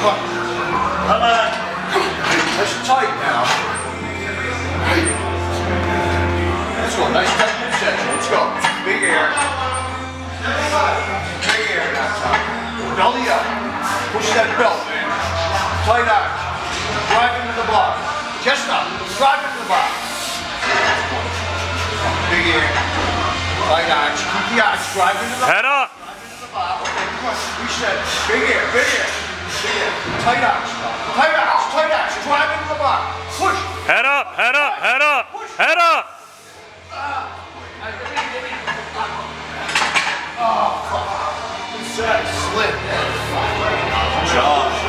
Come on. That's tight now. Let's go. Nice tight. Let's go. Big air. Big air up. Push that belt in. Tight. Drive into the block. Chest up. Drive into the block. Big air. Tight. Keep the. Drive into the bar. Head up. Big air. Big air. Tight out. Tight out. Tight out. Drive into the bar. Push. Head up. Head up. Head up. Push. Head up. Oh. Set. Slip. Job.